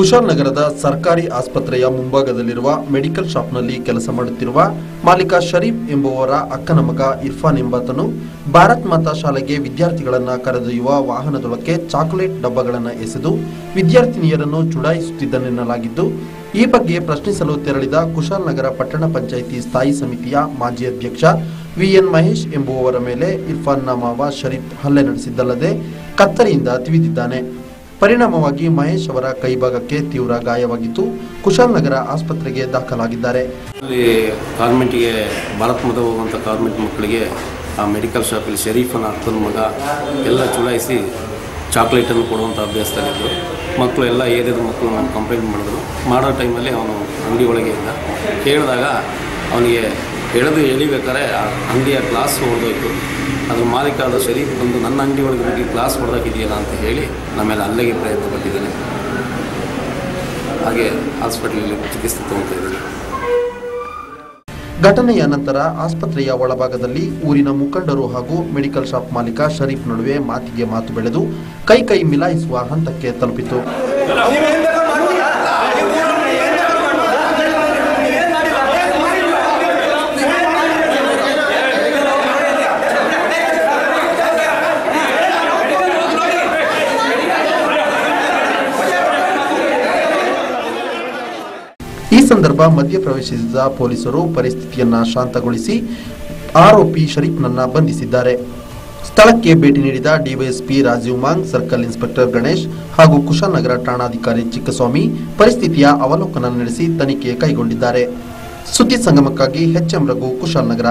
ಕುಶಾಲನಗರದ ಸರ್ಕಾರಿ ಆಸ್ಪತ್ರೆಯ ಮುಂಭಾಗದಲ್ಲಿರುವ ಮೆಡಿಕಲ್ ಶಾಪ್ನಲ್ಲಿ ಕೆಲಸ ಮಾಡುತ್ತಿರುವ ಮಾಲೀಕ ಶರೀಫ್ ಎಂಬುವರ ಅಕ್ಕನ ಮಗ ಇರ್ಫಾನ್ ಎಂಬಾತನು ಭಾರತ್ ಮಾತಾ ಶಾಲೆಗೆ ವಿದ್ಯಾರ್ಥಿಗಳನ್ನು ಕರೆದೊಯ್ಯುವ ವಾಹನದೊಳಕ್ಕೆ ಚಾಕೊಲೇಟ್ ಡಬ್ಬಗಳನ್ನು ಎಸೆದು ವಿದ್ಯಾರ್ಥಿನಿಯರನ್ನು ಚುಡಾಯಿಸುತ್ತಿದ್ದನೆನ್ನಲಾಗಿದ್ದು, ಈ ಬಗ್ಗೆ ಪ್ರಶ್ನಿಸಲು ತೆರಳಿದ ಕುಶಾಲನಗರ ಪಟ್ಟಣ ಪಂಚಾಯಿತಿ ಸ್ಥಾಯಿ ಸಮಿತಿಯ ಮಾಜಿ ಅಧ್ಯಕ್ಷ ವಿಎನ್ ಮಹೇಶ್ ಎಂಬುವವರ ಮೇಲೆ ಇರ್ಫಾನ್ನ ಮಾವ ಶರೀಫ್ ಹಲ್ಲೆ ನಡೆಸಿದ್ದಲ್ಲದೆ ಕತ್ತರಿಯಿಂದ ತಿವಿದಿದ್ದಾನೆ. ಪರಿಣಾಮವಾಗಿ ಮಹೇಶ್ ಅವರ ಕೈಭಾಗಕ್ಕೆ ತೀವ್ರ ಗಾಯವಾಗಿತ್ತು ಕುಶಾಲ್ ನಗರ ಆಸ್ಪತ್ರೆಗೆ ದಾಖಲಾಗಿದ್ದಾರೆ. ಗಾರ್ಮೆಂಟ್ಗೆ ಭಾರತ ಭಾರತ್ ಮತ ಹೋಗುವಂಥ ಗಾರ್ಮೆಂಟ್ ಮಕ್ಕಳಿಗೆ ಆ ಮೆಡಿಕಲ್ ಶಾಪಲ್ಲಿ ಶರೀಫನ ಅಕ್ಕನ ಮಗ ಎಲ್ಲ ಚುಡಾಯಿಸಿ ಚಾಕ್ಲೇಟನ್ನು ಕೊಡುವಂಥ ಅಭ್ಯಾಸದಲ್ಲಿದ್ದರು ಮಕ್ಕಳು ಎಲ್ಲ ಏರಿಯಾದ ಮಕ್ಕಳು ನಾನು ಕಂಪ್ಲೇಂಟ್ ಮಾಡಿದ್ರು. ಮಾಡೋ ಟೈಮಲ್ಲಿ ಅವನು ಅಂಗಡಿ ಒಳಗೆ ಇದ್ದ. ಕೇಳಿದಾಗ ಅವನಿಗೆ ಎಳೆದು ಎಳಿಬೇಕಾದ್ರೆ ಆ ಅಂಗಡಿಯ ಗ್ಲಾಸ್ ಹೊಡೆದೋಯ್ತು. ಅದ್ರ ಮಾಲೀಕ ಆದ ಶರೀಫ್ ಬಂದು ನನ್ನ ಅಂಗಡಿ ಒಳಗೆ ಹೋಗಿ ಗ್ಲಾಸ್ ಹೊಡೆದಾಕಿದೆಯಲ್ಲ ಅಂತ ಹೇಳಿ ನಮ್ಮೆಲ್ಲ ಅಲ್ಲಿಗೆ ಪ್ರಯತ್ನ ಪಟ್ಟಿದ್ದೇನೆ. ಹಾಗೆ ಹಾಸ್ಪಿಟ್ಲಲ್ಲಿ ಚಿಕಿತ್ಸೆ ತಗೊಳ್ತಾ ಇದ್ದೇನೆ. ಘಟನೆಯ ನಂತರ ಆಸ್ಪತ್ರೆಯ ಒಳಭಾಗದಲ್ಲಿ ಊರಿನ ಮುಖಂಡರು ಹಾಗೂ ಮೆಡಿಕಲ್ ಶಾಪ್ ಮಾಲೀಕ ಶರೀಫ್ ನಡುವೆ ಮಾತಿಗೆ ಮಾತು ಬೆಳೆದು ಕೈ ಕೈ ಮಿಲಾಯಿಸುವ ಹಂತಕ್ಕೆ ತಲುಪಿತು ಈ ಸಂದರ್ಭ ಮಧ್ಯಪ್ರವೇಶಿಸಿದ ಪೊಲೀಸರು ಪರಿಸ್ಥಿತಿಯನ್ನ ಶಾಂತಗೊಳಿಸಿ ಆರೋಪಿ ಶರೀಫ್ನನ್ನ ಬಂಧಿಸಿದ್ದಾರೆ. ಸ್ಥಳಕ್ಕೆ ಭೇಟಿ ನೀಡಿದ DYSP Rajeev Mang, circle inspector Ganesh ಹಾಗೂ ಕುಶಾನಗರ ಠಾಣಾಧಿಕಾರಿ ಚಿಕ್ಕಸ್ವಾಮಿ ಪರಿಸ್ಥಿತಿಯ ಅವಲೋಕನ ನಡೆಸಿ ತನಿಖೆ ಕೈಗೊಂಡಿದ್ದಾರೆ. ಸುದ್ದಿ ಸಂಗಮಕ್ಕಾಗಿ ಹೆಚ್ಎಂ ರಘು ಕುಶಾಲನಗರ.